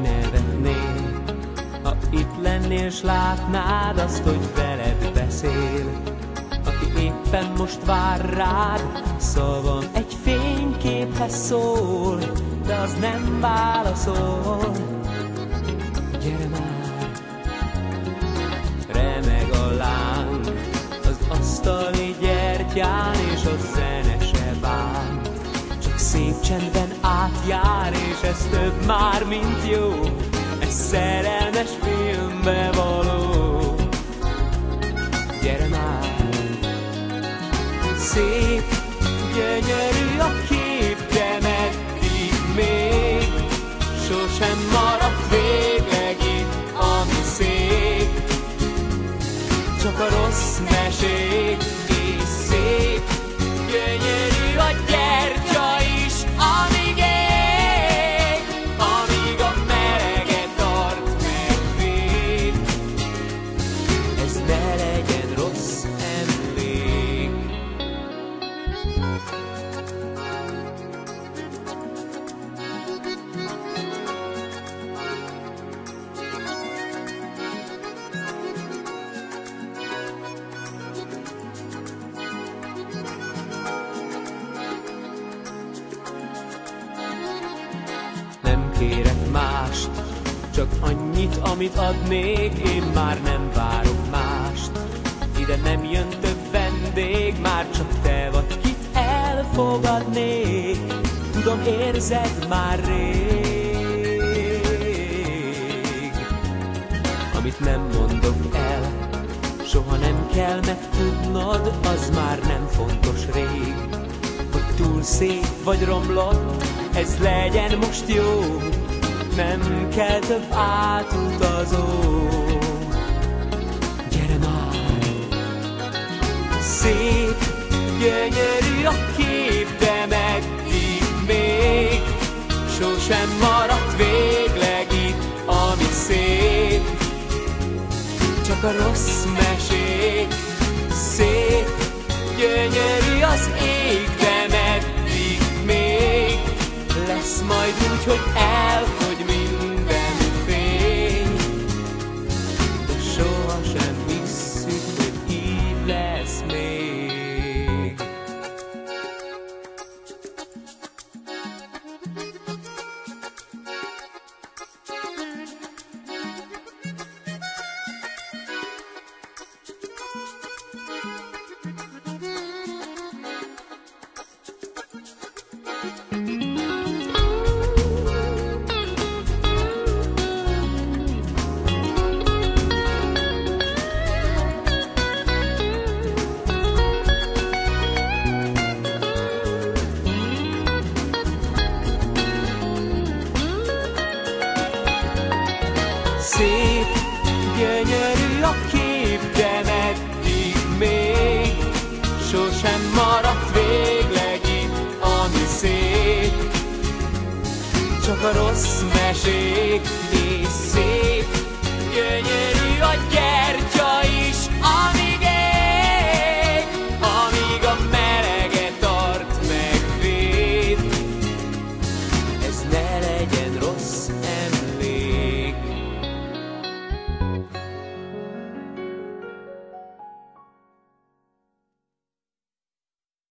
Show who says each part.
Speaker 1: mi ha itt lennél, s látnád azt, hogy veled beszél. Aki éppen most vár rád, szavam egy fényképhez szól, de az nem válaszol. Gyere már! Remeg a láng, az asztali gyertyán és a zene se bánt, csak szép csendben átjár, és ez több már, mint jó, egy szerelmes filmbe való. Gyere már, szép, gyönyörű a kép, de meddig még sosem maradt végleg mást, csak annyit, amit adnék, én már nem várok mást. Ide nem jön több vendég, már csak te vagy, kit elfogadnék. Tudom, érzed már rég, amit nem mondok el, soha nem kell megtudnod, az már nem fontos rég. Hogy túl szép vagy romlott, ez legyen most jó, nem kell több átutazó. Gyere már, szép, gyönyörű a kép, de meddig még sosem maradt végleg itt, ami szép. Csak a rossz mesék, szép, gyönyörű az ég, gyönyörű a kép, de meddig még sosem maradt végleg itt, ami szép. Csak a rossz mesék és szép